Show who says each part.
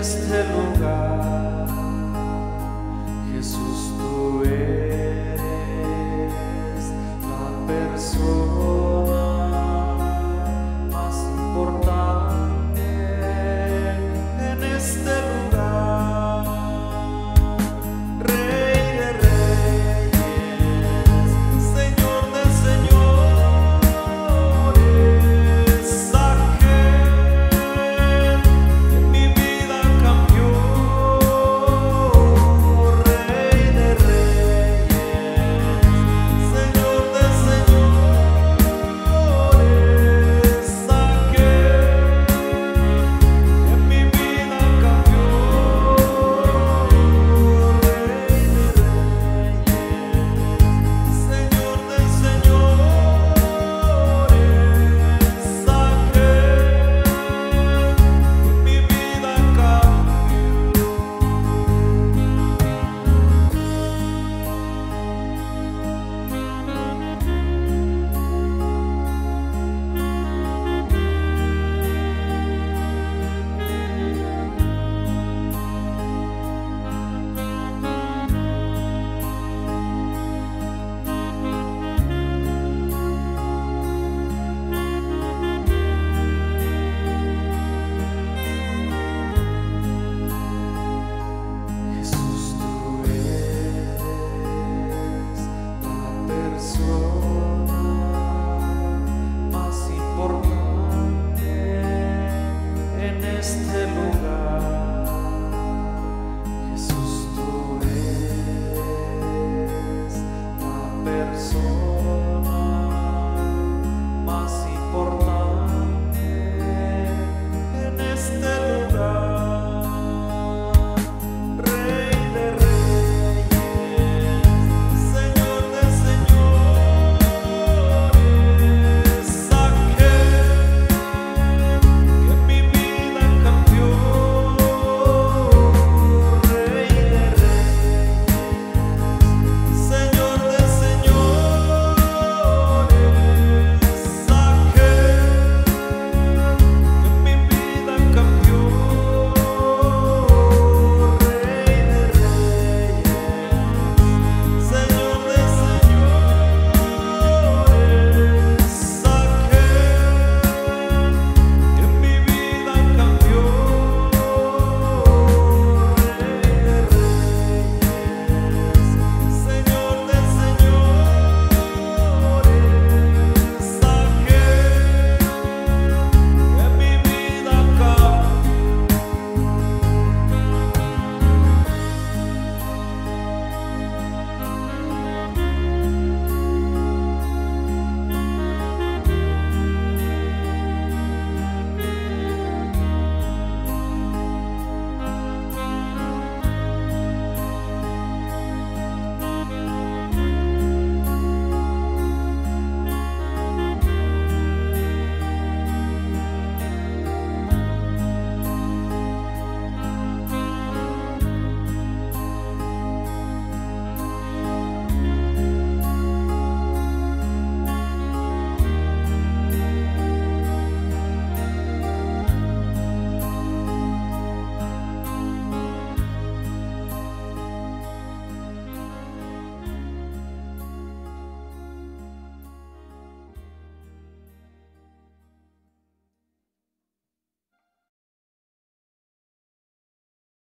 Speaker 1: este lugar. Jesús, tú eres.